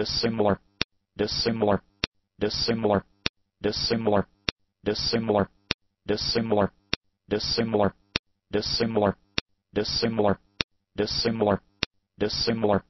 dissimilar, dissimilar, dissimilar, dissimilar, dissimilar, dissimilar, dissimilar, dissimilar, dissimilar, dissimilar, dissimilar,